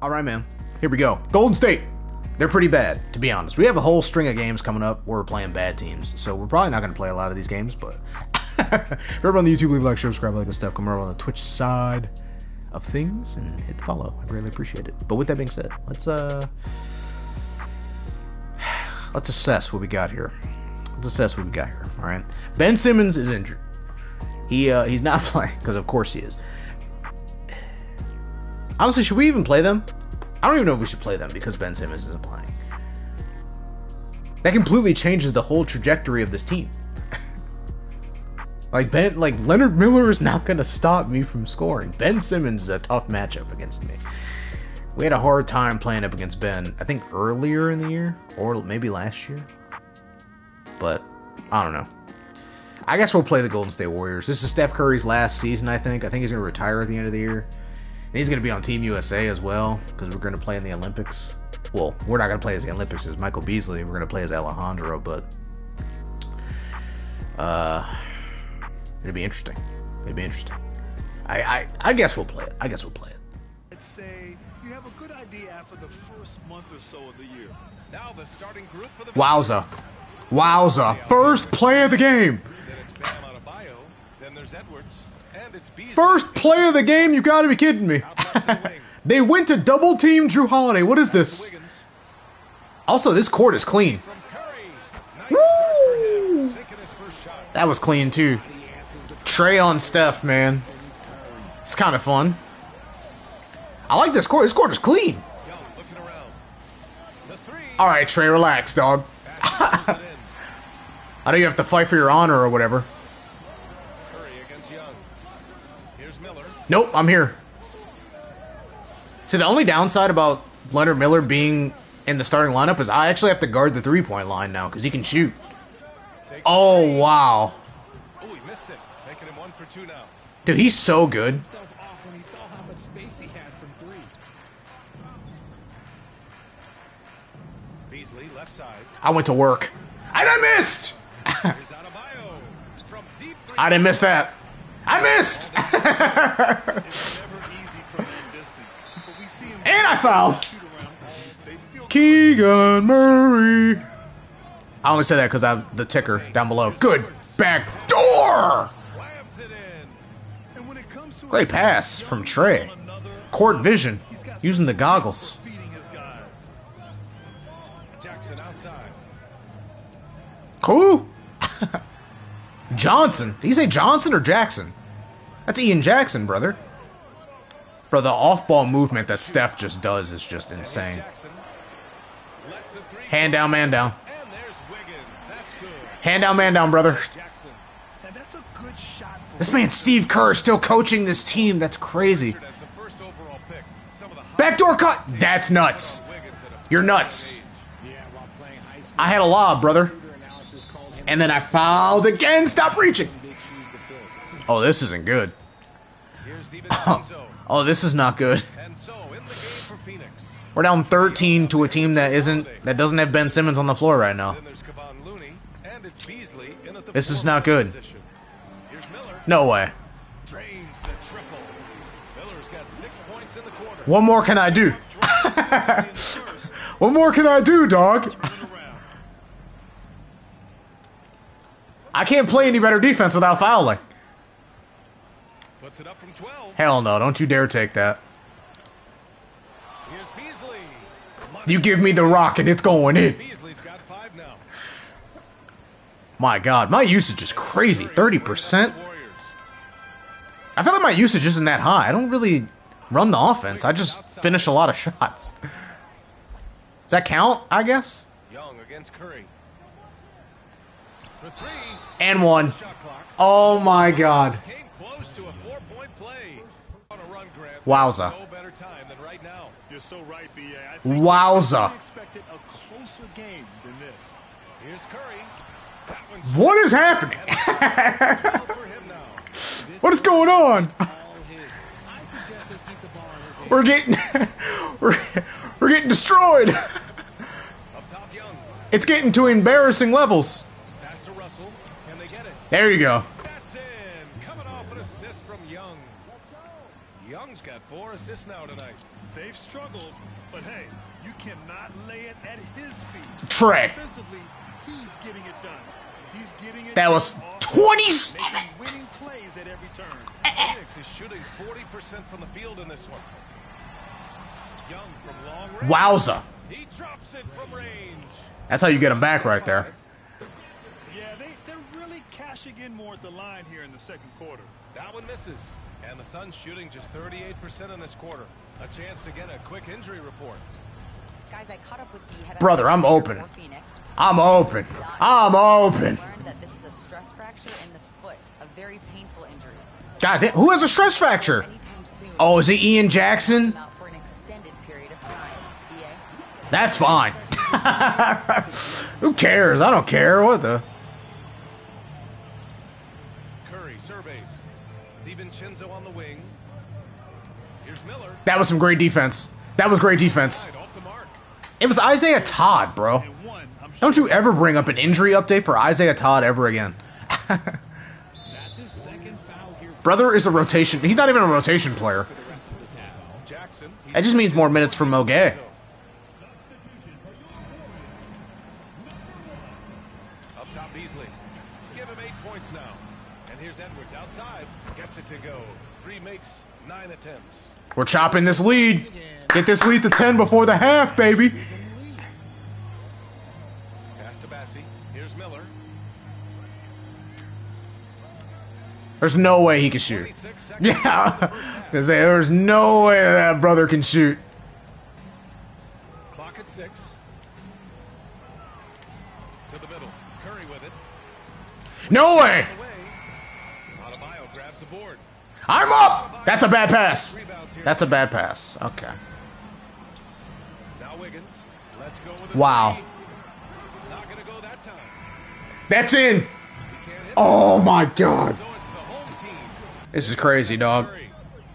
All right, man. Here we go. Golden State. They're pretty bad, to be honest. We have a whole string of games coming up where we're playing bad teams, so we're probably not going to play a lot of these games. But remember on the YouTube, leave a like, share, subscribe, like and stuff. Come over on the Twitch side of things and hit the follow. I really appreciate it. But with that being said, let's uh let's assess what we got here. Let's assess what we got here. All right. Ben Simmons is injured. He uh he's not playing because of course he is. Honestly, should we even play them? I don't even know if we should play them because Ben Simmons isn't playing. That completely changes the whole trajectory of this team. like Ben, like Leonard Miller is not gonna stop me from scoring. Ben Simmons is a tough matchup against me. We had a hard time playing up against Ben. I think earlier in the year, or maybe last year. But I don't know. I guess we'll play the Golden State Warriors. This is Steph Curry's last season. I think. I think he's gonna retire at the end of the year. And he's going to be on Team USA as well because we're going to play in the Olympics. Well, we're not going to play as the Olympics as Michael Beasley. We're going to play as Alejandro, but uh, it'll be interesting. It'll be interesting. I, I I guess we'll play it. I guess we'll play it. Let's say you have a good idea after the first month or so of the year. Now the starting group for the Wowza. Wowza. First play of the game. Then it's Bam Adebayo. Then there's Edwards. And it's Beasley. First play of the game. You got to be kidding me. they went to double team Jrue Holiday. What is this? Also, this court is clean. from Curry. Nice Woo! start for him. Sinking his first shot. That was clean too. Trae on Steph, man. It's kind of fun. I like this court. This court is clean. Young looking around. The three. All right, Trae, relax, dog. Passes it in. I know you have to fight for your honor or whatever. Nope, I'm here. See, the only downside about Leonard Miller being in the starting lineup is I actually have to guard the three-point line now because he can shoot. Takes Oh three. wow, Oh, he missed it. Making him one for two now. dude, he's so good. himself off when he saw how much space he had from three. Beasley left side. I went to work, and I missed. Here's Adebayo. From deep three. I didn't miss that. I missed. It's never easy from that distance. But we see him and I fouled. shoot around all day. Feel Keegan Murray. I only say that because I'm the ticker down below. Good back door. slams it in. And when it comes to Great pass from Trae. Court vision using the goggles. feeding Johnson. Did you say Johnson or Jackson? That's Ian Jackson, brother. Bro, the off-ball movement that Steph just does is just insane. Hand down, man down. Hand down, man down, brother. This man, Steve Kerr, is still coaching this team. That's crazy. Backdoor cut. That's nuts. You're nuts. I had a lob, brother. And then I fouled again. Stop reaching. big shoes to fill. Oh, this isn't good. Here's Oh, this is not good. and so in the game for Phoenix. We're down 13 to a team that isn't that doesn't have Ben Simmons on the floor right now. Then there's Kevon Looney. And it's Beasley in at the This is not good. position. Here's Miller. No way. Drains the triple. Miller's got six points in the quarter. What more can I do? What more can I do, dog? I can't play any better defense without fouling. Puts it up from 12. Hell no, don't you dare take that. Here's Beasley. You give me the rock and it's going in. Got five now. My god, my usage is crazy. 30%? I feel like my usage isn't that high. I don't really run the offense. I just finish a lot of shots. Does that count, I guess? Young against Curry. And one. Oh my god. Wowza. Wowza. What is happening? 12 for him now. what is going on? We're getting we're, we're getting destroyed. It's getting to embarrassing levels. Pass to Russell. Can they get it? There you go. That's in. Coming off an assist from Young. Young's got four assists now tonight. They've struggled, but hey, you cannot lay it at his feet. Trae. Offensively, he's getting it done. He's getting it That was all- 27. winning plays at every turn. Phoenix is shooting 40% from the field in this one. Young from long range. Wowza. He drops it from range. That's how you get him back right there. 10 more at the line here in the second quarter. That one misses. And the Suns shooting just 38% in this quarter. A chance to get a quick injury report. Guys, Brother, I'm open. I'm open. I'm open. God damn, who has a stress fracture? Oh, is it Ian Jackson? That's fine. who cares? I don't care. What the... DiVincenzo on the wing. Here's Miller. That was some great defense. That was great defense. Right off the mark. It was Isaiah Todd, bro. And one, I'm sure Don't you ever bring up an injury update for Isaiah Todd ever again. That's his second foul here Brother is a rotation. He's not even a rotation player. for the rest of this half. Jackson. That just means more minutes for Mogay. We're chopping this lead. Get this lead to 10 before the half, baby. Pass to Bassie. Here's Miller. There's no way he can shoot. Yeah. the first half. Gonna say, There's no way that brother can shoot. Clock at six. To the middle. Curry with it. No way. Away. Grabs the board. I'm up. That's a bad pass. That's a bad pass. Okay. Now Wiggins. Let's go with Wow. Go that. That's in. He can't hit Oh my god. So it's the home team. This is crazy, dog. Curry.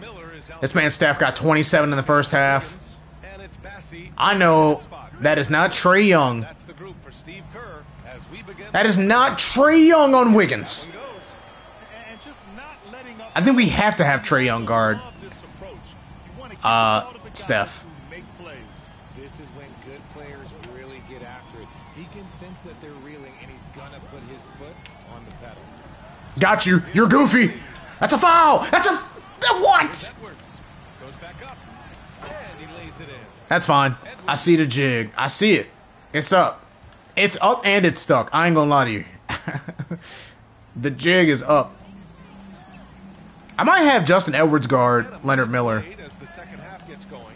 Miller is out. This man's staff got 27 in the first half. And it's Bassie. I know that is not Trae Young. That's the group for Steve Kerr as we begin. That is not Trae Young on Wiggins. And just not up. I think we have to have Trae Young guard. Love this approach. You wanna get Uh, out of the guys Steph. This is when good players really get after it. He can sense that they're reeling, and he's gonna put his foot on the pedal. Got you. You're goofy. That's a foul. That's a. What? Edwards goes back up. And he lays it in. That's fine. I see the jig. I see it. It's up. It's up and it's stuck. I ain't gonna lie to you. the jig is up. I might have Justin Edwards guard Leonard Miller. The second half gets going.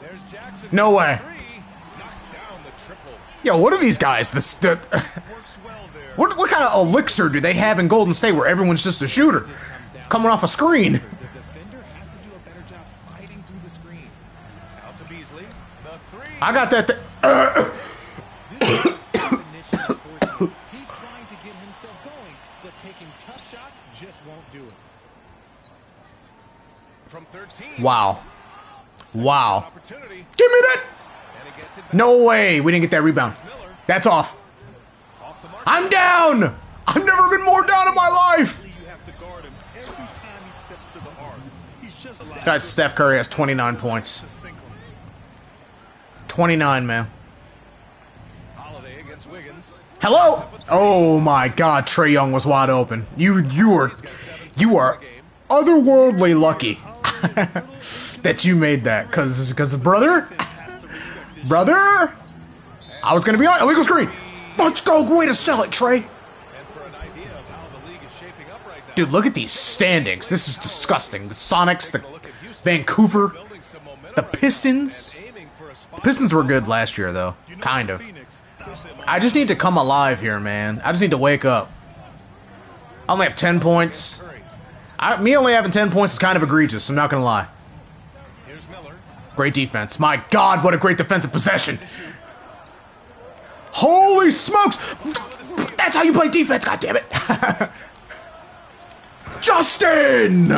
There's Jackson. No way. Three. Knocks down the triple. Yo, what are these guys? The, st- Works well there. what what kind of elixir do they have in Golden State where everyone's just a shooter Just comes down coming off a screen? The defender has to do a better job fighting through the screen. Out to Beasley. The three. I got that. Th- This is the definition of forcing. He's trying to get himself going, but taking tough shots just won't do it. From 13. Wow. Wow. Give me that. And he gets it back. No way. We didn't get that rebound. That's off. Off the mark. I'm down. I've never been more down in my life. You have to guard him every time he steps to the arc. He's just This guy Steph Curry has 29 points. to sink him. 29, man. Holiday against Wiggins. Hello. Oh my God, Trae Young was wide open. You you are you are otherworldly lucky that you made that, cause cause brother, brother, I was gonna be on illegal screen. Let's go. Way to sell it, Trae. The. Dude, look at these standings. This is disgusting. The Sonics, the. Vancouver, the Pistons. spot Pistons were good last year, though. Kind of. I just need to come alive here, man. I just need to wake up. I only have 10 points. Curry. I, me only having 10 points is kind of egregious, I'm not going to lie. Here's Miller. Great defense. My God, what a great defensive possession. Holy smokes! That's how you play defense, God damn it! Justin!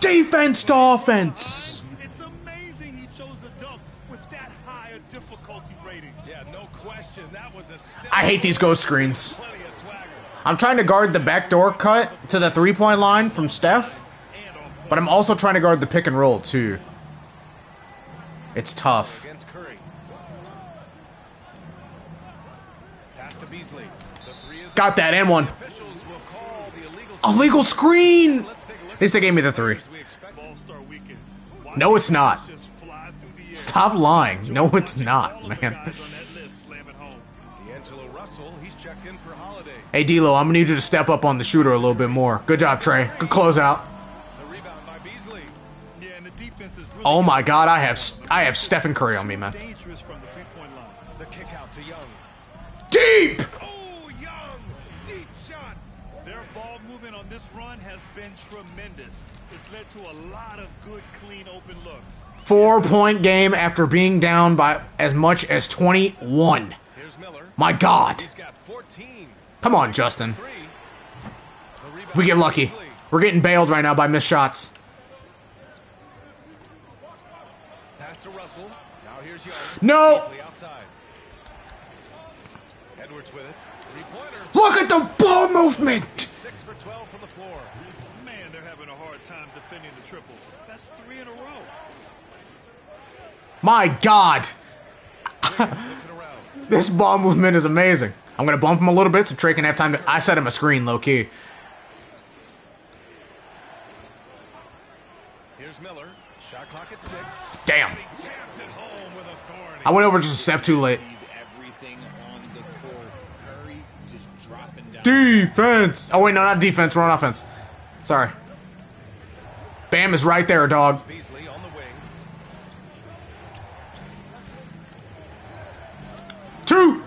Defense to offense. It's amazing he chose a dunk with that high a difficulty rating. Yeah, no question. That was a step. I hate these ghost screens. Plenty of swagger. I'm trying to guard the backdoor cut to the three point line from Steph. But I'm also trying to guard the pick and roll too. It's tough. Against Curry. Pass to Beasley. The three is Got that and one. Officials will call the illegal screen. Let's take a look At least they gave me the three. as we expect. All-Star Weekend. No, it's not. Just fly through the air. Stop lying. No, it's not, All of the man. Hey, D'Lo, I'm gonna need you to step up on the shooter a little bit more. Good job, Trae. Good closeout. The rebound by Beasley. Yeah, and the defense is really Oh my God, I have I have Stephen Curry on me, man. dangerous from the three-point line. The kick out to Young. Deep. Oh, Young! Deep shot. Their ball movement on this run has been tremendous. It's led to a lot of good, clean, open looks. Four point game after being down by as much as 21. Here's Miller. My God. He's got 14. Come on, Justin. Three. The rebound We get lucky. We're getting bailed right now by missed shots. Pass to Russell. Now here's Young. No. Edwards with it. Look at the ball movement. Six for 12 from the floor. Man, they're having a hard time defending the triple. That's three in a row. My God. This ball movement is amazing. I'm gonna bump him a little bit so Trae can have time to. I set him a screen low key. Here's Miller. Shot clock at six. Damn. Jams it home with authority. I went over just a step too late. Sees everything on the court. Curry just dropping down. Defense. Oh wait, no, not defense. We're on offense. Sorry. Bam is right there, dog. Beasley on the wing. Two.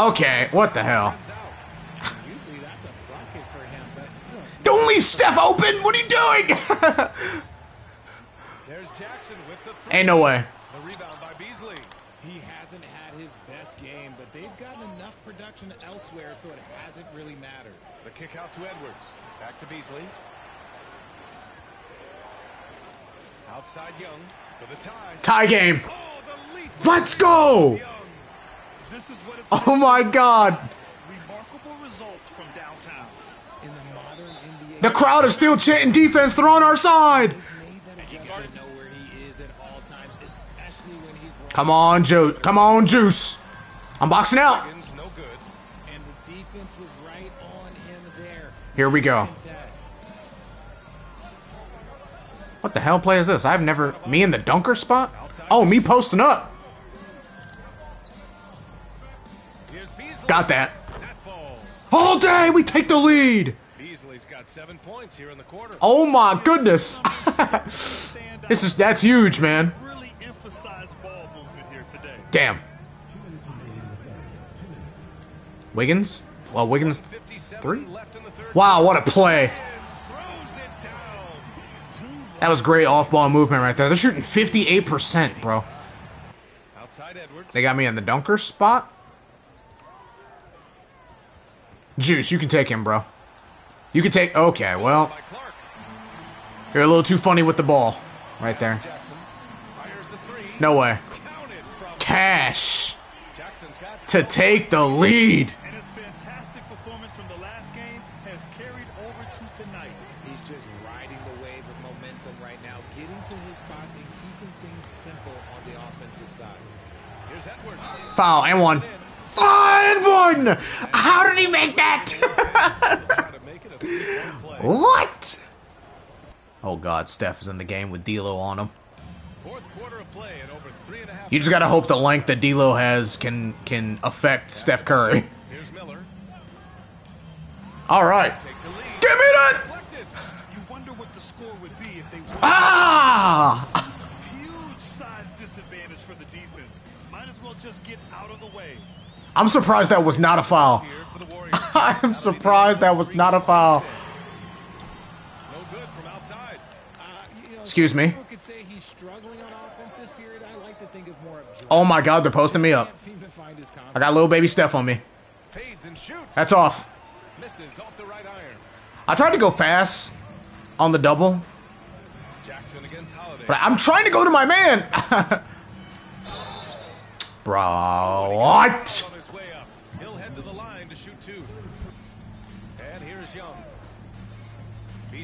Okay, what the hell? Don't leave Steph open. What are you doing? There's Jackson with the three. Ain't no way. The rebound by Beasley. he hasn't had his best game, but they've gotten enough production elsewhere, so it hasn't really mattered. The kick out to Edwards. Back to Beasley. Outside Young for the tie. Tie game. Oh, Let's go. Young. This is what it's Oh my God. Remarkable results from downtown. In the modern NBA, The crowd is still chanting defense. They're on our side. made that adjustment to know where he is at all times, especially when he's running. Come on, Juice. Come on, Juice. I'm boxing out. Wiggins, no good. And the defense was right on him there. Here we go. What the hell play is this? I've never. Me in the dunker spot? Oh, me posting up. Got that. All day, we take the lead. Beasley's got seven points here in the quarter. Oh my goodness. this is that's huge, man. Really emphasize ball movement here today. Damn. Wiggins? Well, Wiggins. Three? left in the third. Wow, what a play. Throws it down. That was great off-ball movement right there. They're shooting 58%, bro. They got me in the dunker spot. Juice, you can take him, bro. You can take. Okay, well, you're a little too funny with the ball, right there. Jackson fires the three. No way. Cash to take the lead. And his fantastic performance from the last game has carried over to tonight. He's just riding the wave of momentum right now, getting to his spots and keeping things simple on the offensive side. Foul and one. One. How did he make that? Trying to make it a three-point play. what? Oh God, Steph is in the game with D'Lo on him. Fourth quarter of play and over three and a half. You just gotta hope the length that D'Lo has can can affect Steph Curry. Here's Miller. All right, Take the lead. give me that. Deflected. You wonder what the score would be if they. Ah! Huge size disadvantage for the defense. Might as well just get out of the way. I'm surprised that was not a foul. I'm surprised that was not a foul. Excuse me. Oh my God, they're posting me up. I got little baby Steph on me. That's off. I tried to go fast on the double, but I'm trying to go to my man. Bro, what?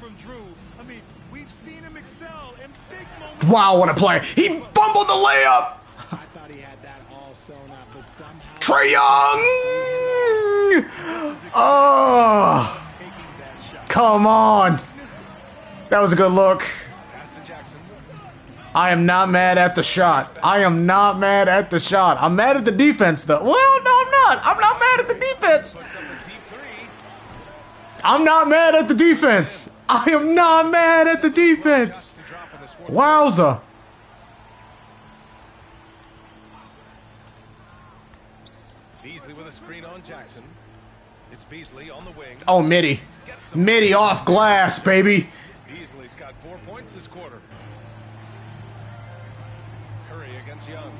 from Jrue. I mean, we've seen him excel in big moments. Wow, what a play. He fumbled the layup. I thought he had that all sewn up, but somehow. Trae Young! Oh, Taking that shot. come on. That was a good look. Pass to Jackson. I am not mad at the shot. I am not mad at the shot. I'm mad at the defense, though. Well, no, I'm not. I'm not mad at the defense. Puts up a deep three. I'm not mad at the defense. I am not mad at the defense. To drop in this fourth Wowza. Beasley with a screen on Jackson. It's Beasley on the wing. Oh, Mitty. Mitty off glass, baby. Beasley's got four points this quarter. Curry against Young.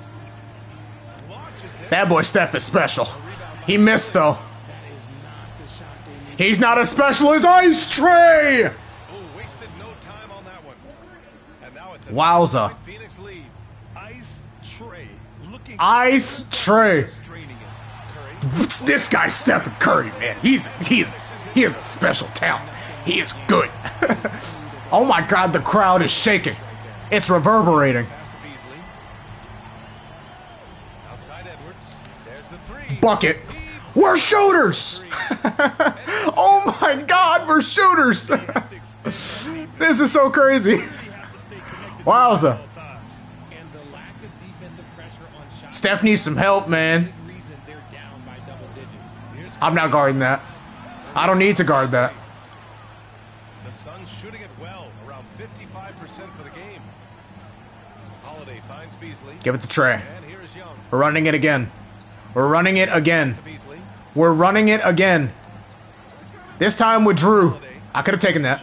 That boy Steph is special. He missed, though. He's not as special as Ice Trae. Ooh, wasted no time on that one. And now it's a Wowza. nine-point Phoenix lead. Ice Trae. Looking Ice Trae. draining it. Curry. This guy Stephen Curry, man. He's he is he is a special talent. He is good. oh my God, the crowd is shaking. It's reverberating. Pass to Beasley. Outside Edwards. There's the three. Bucket. We're shooters. oh my God, we're shooters. this is so crazy. You have to stay connected Wowza. all time. And the lack of defensive pressure on shots. Steph needs some help, man. Big reason they're down by double digits. I'm not guarding that. I don't need to guard that. The Suns shooting it well, around 55% for the game. Holiday finds Beasley. Give it to Trae. And here's Young. We're running it again. We're running it again. We're running it again. This time with Jrue. I could have taken that.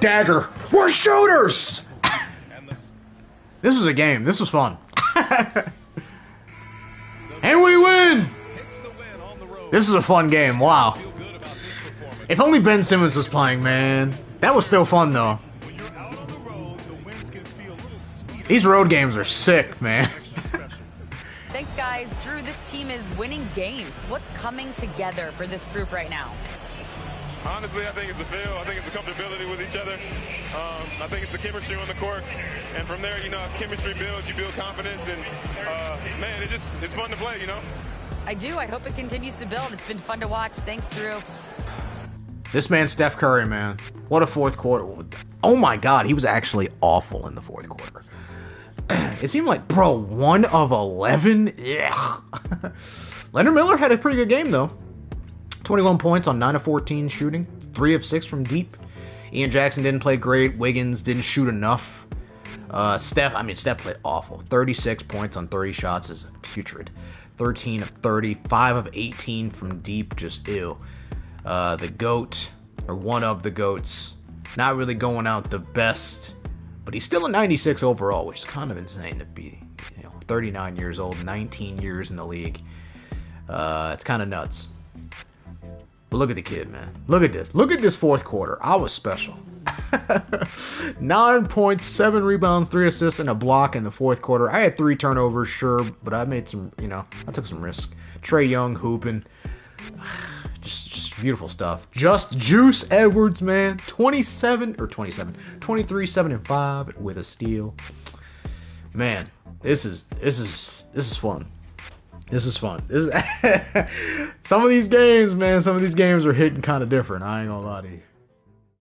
Dagger. We're shooters. This was a game. This was fun. and we win. This is a fun game. Wow. If only Ben Simmons was playing, man. That was still fun though. These road games are sick, man. Extra special. Thanks, guys. Jrue, this team is winning games. What's coming together for this group right now? Honestly, I think it's the feel. I think it's the comfortability with each other. Um, I think it's the chemistry on the court, and from there, you know, as chemistry builds, you build confidence, and uh, man, it just it's fun to play, you know. I do. I hope it continues to build. It's been fun to watch. Thanks, Jrue. This man, Steph Curry, man. What a fourth quarter. Oh my God, he was actually awful in the fourth quarter. It seemed like, bro, one of 11? Yeah. Leonard Miller had a pretty good game, though. 21 points on 9 of 14 shooting, 3 of 6 from deep. Ian Jackson didn't play great. Wiggins didn't shoot enough. Uh, Steph, I mean, Steph played awful. 36 points on 30 shots is putrid. 13 of 30, 5 of 18 from deep, just ew. Uh, the GOAT, or one of the GOATs, not really going out the best, but he's still a 96 overall, which is kind of insane to be, you know, 39 years old, 19 years in the league. Uh, it's kind of nuts. But look at the kid, man. Look at this. Look at this fourth quarter. I was special. Nine points, seven rebounds, three assists, and a block in the fourth quarter. I had three turnovers, sure, but I made some, you know, I took some risk. Trae Young hooping. Just, just beautiful stuff. Just Juice Edwards, man. 27 or 27, 23, 7 and 5 with a steal. Man, this is this is this is fun. This is fun. This is some of these games, man. Some of these games are hitting kind of different. I ain't gonna lie to you.